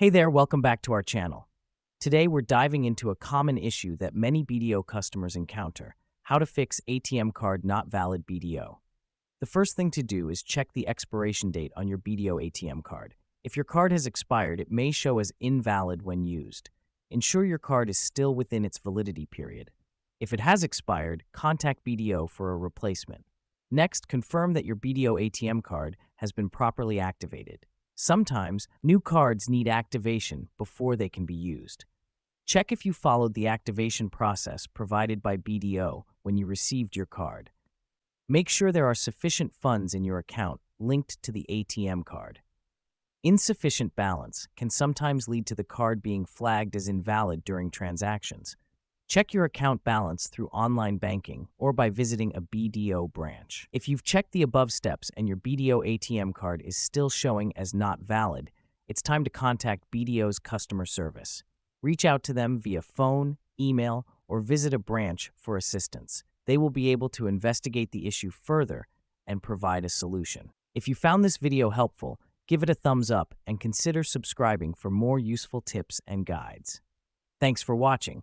Hey there, welcome back to our channel. Today we're diving into a common issue that many BDO customers encounter how to fix ATM card not valid BDO. The first thing to do is check the expiration date on your BDO ATM card. If your card has expired, it may show as invalid when used. Ensure your card is still within its validity period. If it has expired, contact BDO for a replacement. Next, confirm that your BDO ATM card has been properly activated. Sometimes, new cards need activation before they can be used. Check if you followed the activation process provided by BDO when you received your card. Make sure there are sufficient funds in your account linked to the ATM card. Insufficient balance can sometimes lead to the card being flagged as invalid during transactions. Check your account balance through online banking or by visiting a BDO branch. If you've checked the above steps and your BDO ATM card is still showing as not valid, it's time to contact BDO's customer service. Reach out to them via phone, email, or visit a branch for assistance. They will be able to investigate the issue further and provide a solution. If you found this video helpful, give it a thumbs up and consider subscribing for more useful tips and guides. Thanks for watching